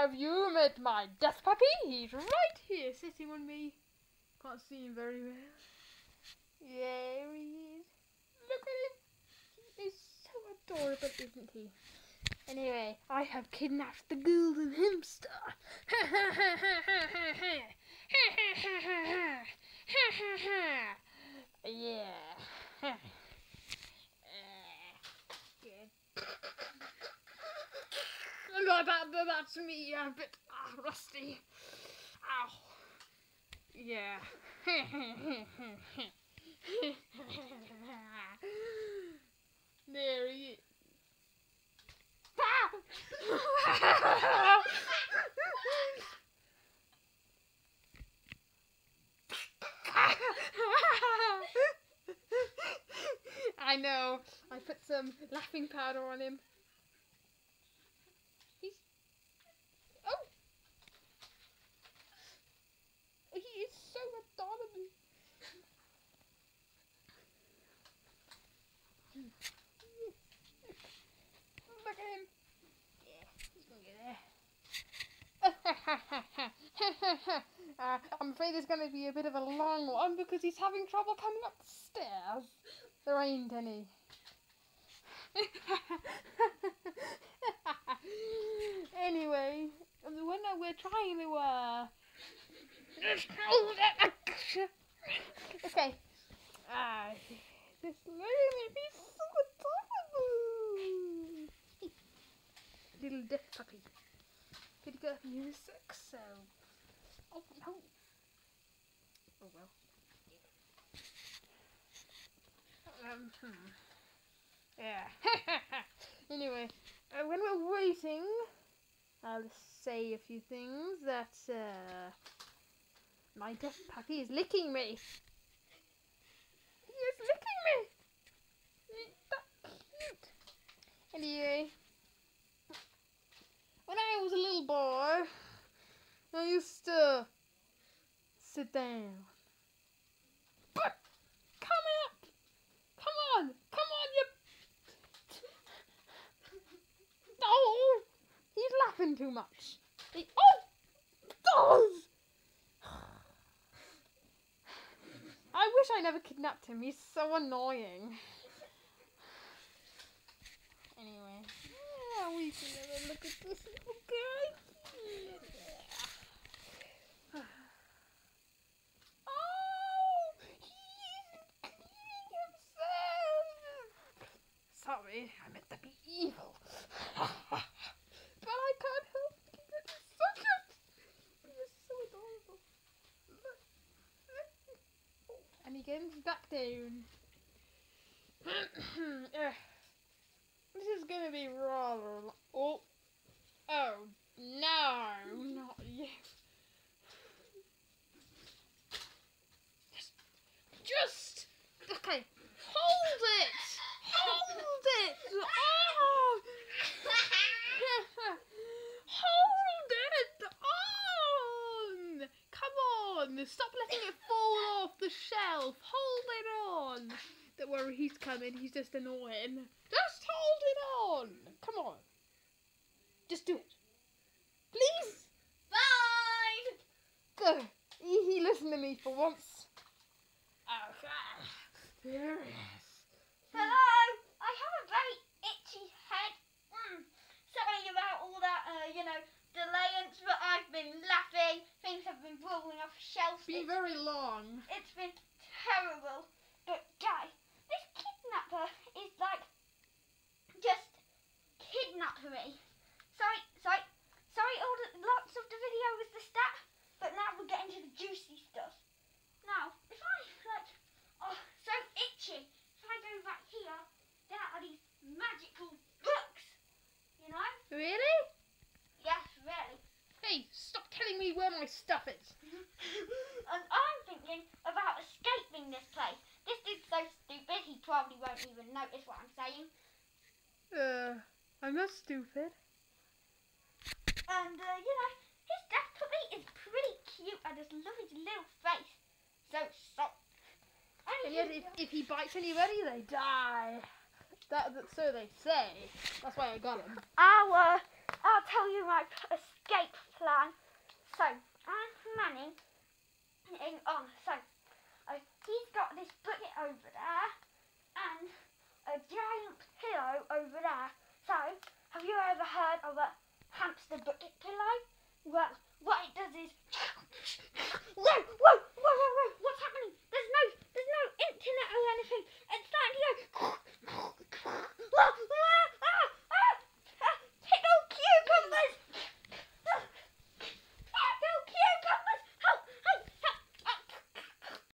have you met my death puppy? He's right here, sitting on me. Can't see him very well. There he is. Look at him. He's so adorable, isn't he? Anyway, I have kidnapped the golden hamster. yeah. No, that, that, that's me. A bit ah, rusty. Ow. Yeah. there he is. I know. I put some laughing powder on him. He's. Oh! He is so adorable. Look at him. Yeah, he's gonna get there. Uh, I'm afraid it's going to be a bit of a long one because he's having trouble coming up the stairs. There ain't any. anyway, when we're trying to uh okay. Ah, uh, this lady is so adorable. Little death puppy. Could you go music, so oh no. Oh well. Um, hmm. Yeah. anyway, uh, when we're waiting, I'll say a few things that uh, my death puppy is licking me. He is licking me. Anyway, when I was a little boy, I used to sit down. But come up, come on, come on, you. Oh, he's laughing too much. He, oh, does. I wish I never kidnapped him. He's so annoying. Anyway, yeah, we can a look at this little guy. Oh, he's cleaning himself. Sorry, I meant to be evil. but I can't help it. It's so cute. He is so adorable. And he goes back down. This is gonna be rather. Oh, oh no, not you. Just, just okay. Hold it. Hold it. Oh. Hold it on. Come on. Stop letting it fall off the shelf. Hold it on. Don't worry, he's coming. He's just annoying. Just hold it on. Come on. Just do it. Please. Bye! Good. He, listened to me for once. Okay. There he is. Hello! I have a very itchy head. Mm. Sorry about all that, uh, you know, delayance, but I've been laughing. Things have been rolling off shelves. Be It's, very long. it's been terrible. But, guys, this kidnapper is like just kidnapped me. Sorry, sorry, sorry, all the lots of the video was the stat, but now we're getting to the juicy stuff. Now, if I like, oh, so itchy. If I go back here, there are these magical books. You know? Really? Yes, really. Hey, stop telling me where my stuff is. and I'm thinking about escaping this place. This dude's so stupid, he probably won't even notice what I'm saying. Uh, I'm not stupid. And, uh, you know, his death puppy is pretty cute. I just love his little face. So soft. And yet, if, if he bites anybody, they die. That, that so they say. That's why I got him. I'll, uh, I'll tell you my escape plan. So, Aunt Manny, in, oh, so, uh, oh, he's got this bucket over there and a giant pillow over there. So, have you ever heard of a hamster bucket pillow? Well, what it does is... whoa, whoa, whoa, whoa, whoa, what's happening? There's no, there's no internet or anything. It's starting to go...